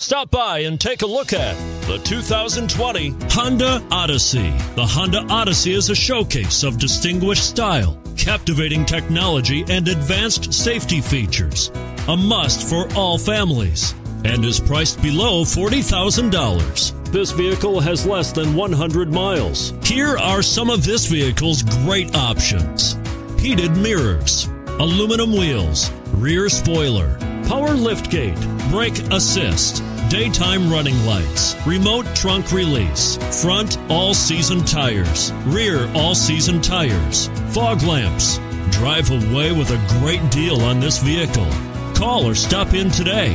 Stop by and take a look at the 2020 Honda Odyssey. The Honda Odyssey is a showcase of distinguished style, captivating technology, and advanced safety features. A must for all families and is priced below $40,000. This vehicle has less than 100 miles. Here are some of this vehicle's great options heated mirrors, aluminum wheels, rear spoiler, power liftgate, brake assist, daytime running lights, remote trunk release, front all season tires, rear all season tires, fog lamps. Drive away with a great deal on this vehicle. Call or stop in today.